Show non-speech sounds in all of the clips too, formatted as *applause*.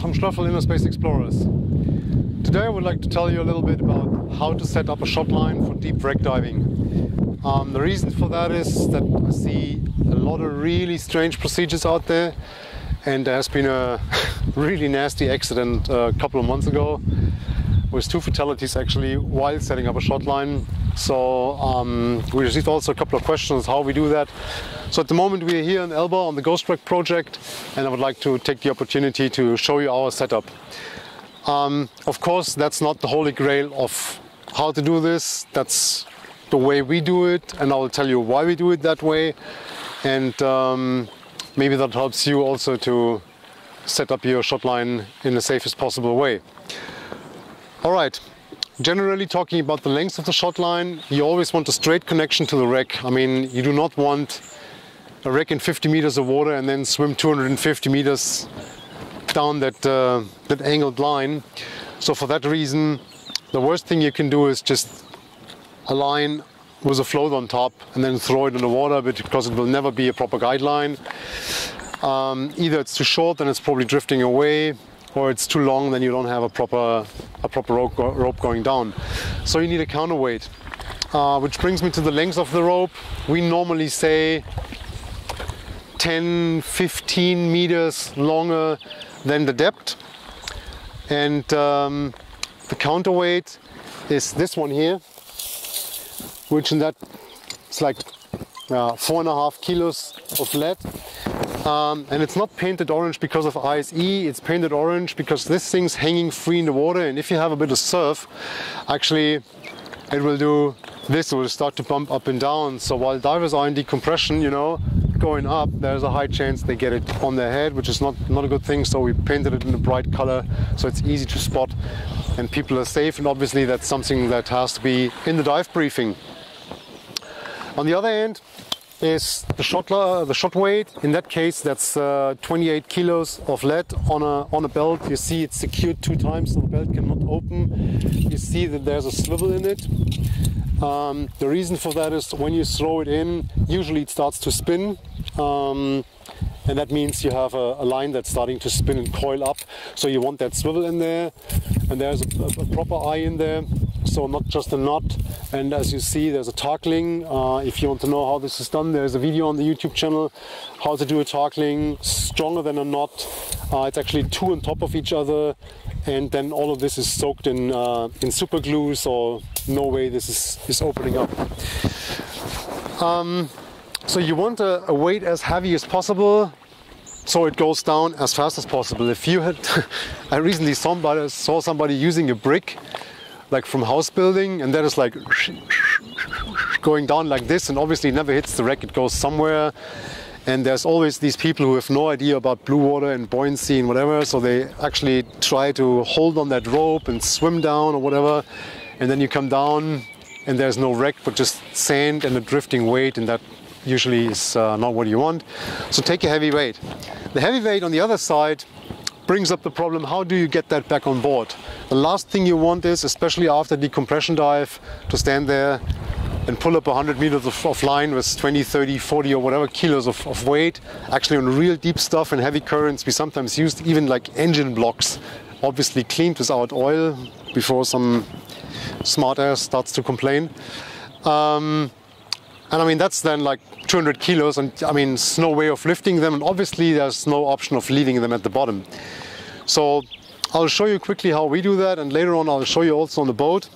Hi, Achim Schlöffel, Inner Space Explorers. Today I would like to tell you a little bit about how to set up a shot line for deep wreck diving. Um, the reason for that is that I see a lot of really strange procedures out there and there has been a *laughs* really nasty accident a couple of months ago with two fatalities actually while setting up a shot line. So um, we received also a couple of questions how we do that. So at the moment we are here in Elba on the Ghost Wreck project and I would like to take the opportunity to show you our setup. Um, of course that's not the holy grail of how to do this, that's the way we do it and I will tell you why we do it that way and um, maybe that helps you also to set up your shot line in the safest possible way. All right, generally talking about the length of the shot line, you always want a straight connection to the wreck. I mean, you do not want a wreck in 50 meters of water and then swim 250 meters down that, uh, that angled line. So for that reason, the worst thing you can do is just a line with a float on top and then throw it in the water because it will never be a proper guideline. Um, either it's too short, then it's probably drifting away, or it's too long, then you don't have a proper, a proper rope, rope going down. So you need a counterweight. Uh, which brings me to the length of the rope. We normally say 10, 15 meters longer than the depth. And um, the counterweight is this one here, which in that it's like uh, four and a half kilos of lead. Um, and it's not painted orange because of ISE, it's painted orange because this thing's hanging free in the water and if you have a bit of surf, actually it will do this, it will start to bump up and down. So while divers are in decompression, you know, going up, there's a high chance they get it on their head, which is not, not a good thing. So we painted it in a bright color so it's easy to spot and people are safe. And obviously that's something that has to be in the dive briefing. On the other end, is the shot, the shot weight. In that case, that's uh, 28 kilos of lead on a, on a belt. You see it's secured two times so the belt cannot open. You see that there's a swivel in it. Um, the reason for that is when you throw it in, usually it starts to spin. Um, and that means you have a, a, line that's starting to spin and coil up. So you want that swivel in there, and there's a, a, proper eye in there so not just a knot. And as you see, there's a Takling. Uh, if you want to know how this is done, there's a video on the YouTube channel how to do a Takling stronger than a knot. Uh, it's actually two on top of each other, and then all of this is soaked in uh, in super glue. So no way this is is opening up. Um, so you want a, a weight as heavy as possible so it goes down as fast as possible. If you had, *laughs* I recently somebody, saw somebody using a brick like from house building and that is like *laughs* going down like this and obviously never hits the wreck, it goes somewhere. And there's always these people who have no idea about blue water and buoyancy and whatever, so they actually try to hold on that rope and swim down or whatever. And then you come down and there's no wreck but just sand and a drifting weight and that usually is uh, not what you want. So take a heavy weight. The heavy weight on the other side brings up the problem, how do you get that back on board? The last thing you want is, especially after decompression dive, to stand there and pull up 100 meters of, of line with 20, 30, 40 or whatever kilos of, of weight. Actually on real deep stuff and heavy currents, we sometimes used even like engine blocks, obviously cleaned without oil before some smart ass starts to complain. Um, and I mean, that's then like 200 kilos and I mean, there's no way of lifting them. And obviously there's no option of leaving them at the bottom. So I'll show you quickly how we do that and later on I'll show you also on the boat.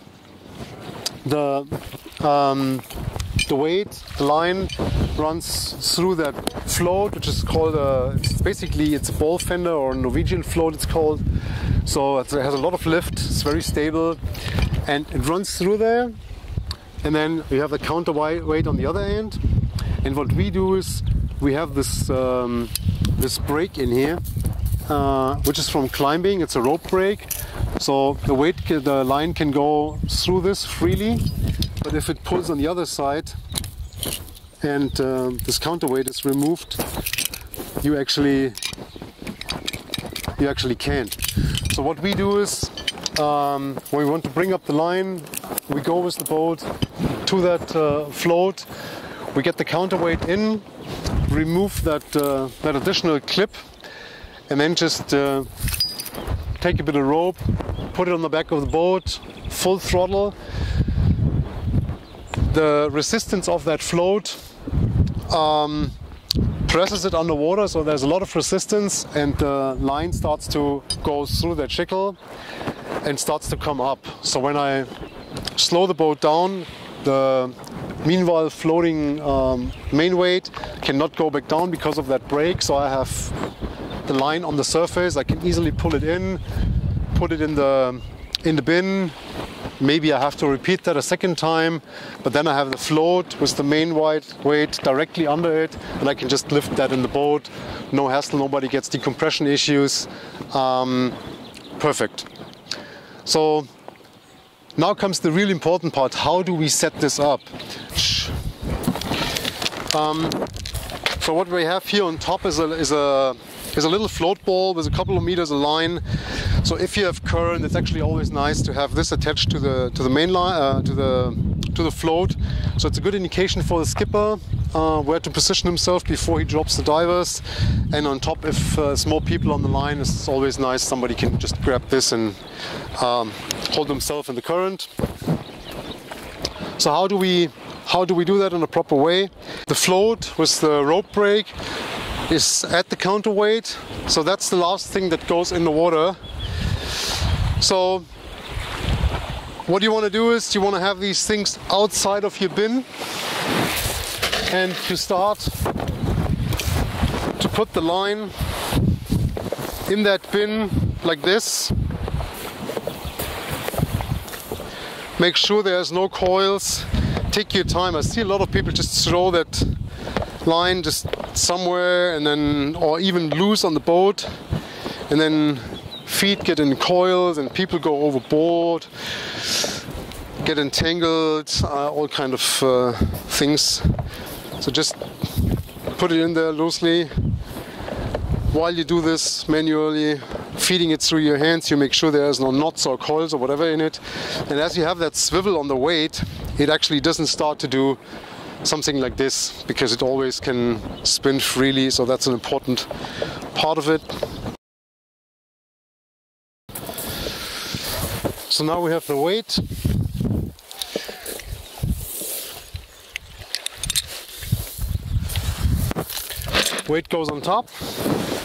The, um, the weight, the line runs through that float, which is called a, it's basically it's a ball fender or Norwegian float it's called. So it has a lot of lift, it's very stable and it runs through there. And then we have the counterweight on the other end. And what we do is we have this, um, this brake in here uh, which is from climbing. It's a rope brake, so the weight, the line can go through this freely. But if it pulls on the other side and uh, this counterweight is removed, you actually you actually can't. So what we do is um, when we want to bring up the line, we go with the boat to that uh, float. We get the counterweight in, remove that uh, that additional clip and then just uh, take a bit of rope, put it on the back of the boat, full throttle. The resistance of that float um, presses it underwater, so there's a lot of resistance, and the line starts to go through that chicle and starts to come up. So when I slow the boat down, the meanwhile floating um, main weight cannot go back down because of that brake. So I have the line on the surface. I can easily pull it in, put it in the in the bin. Maybe I have to repeat that a second time, but then I have the float with the main weight directly under it, and I can just lift that in the boat. No hassle, nobody gets decompression issues. Um, perfect. So now comes the really important part. How do we set this up? Um, so what we have here on top is a, is a is a little float ball with a couple of meters of line. So if you have current, it's actually always nice to have this attached to the to the main line uh, to the to the float. So it's a good indication for the skipper uh, where to position himself before he drops the divers. And on top, if uh, there's more people on the line, it's always nice somebody can just grab this and um, hold himself in the current. So how do we how do we do that in a proper way? The float with the rope brake is at the counterweight. So that's the last thing that goes in the water. So what you want to do is you want to have these things outside of your bin and you start to put the line in that bin like this. Make sure there's no coils. Take your time. I see a lot of people just throw that line just somewhere and then or even loose on the boat and then feet get in coils and people go overboard get entangled uh, all kind of uh, things. So just put it in there loosely. While you do this manually feeding it through your hands you make sure there's no knots or coils or whatever in it. And as you have that swivel on the weight it actually doesn't start to do something like this because it always can spin freely. So that's an important part of it so now we have the weight weight goes on top.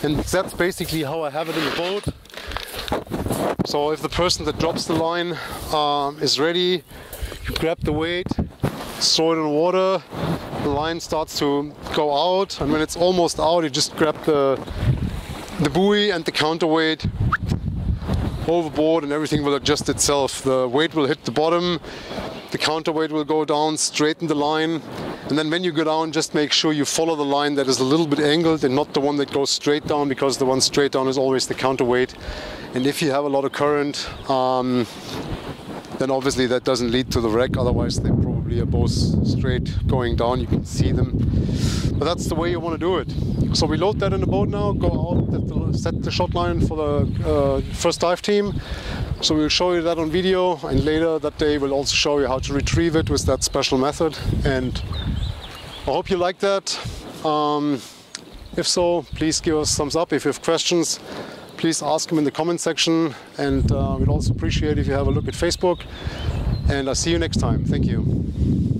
And that's basically how I have it in the boat. So if the person that drops the line uh, is ready you grab the weight throw it in water, the line starts to go out, and when it's almost out, you just grab the the buoy and the counterweight overboard, and everything will adjust itself. The weight will hit the bottom, the counterweight will go down, straighten the line, and then when you go down, just make sure you follow the line that is a little bit angled and not the one that goes straight down, because the one straight down is always the counterweight. And if you have a lot of current, um, then obviously that doesn't lead to the wreck. Otherwise, they probably are both straight going down. You can see them. But that's the way you want to do it. So we load that in the boat now, go out, set the shot line for the uh, first dive team. So we'll show you that on video and later that day we'll also show you how to retrieve it with that special method. And I hope you like that. Um, if so, please give us thumbs up. If you have questions, please ask them in the comment section. And uh, we'd also appreciate if you have a look at Facebook. And I'll see you next time. Thank you.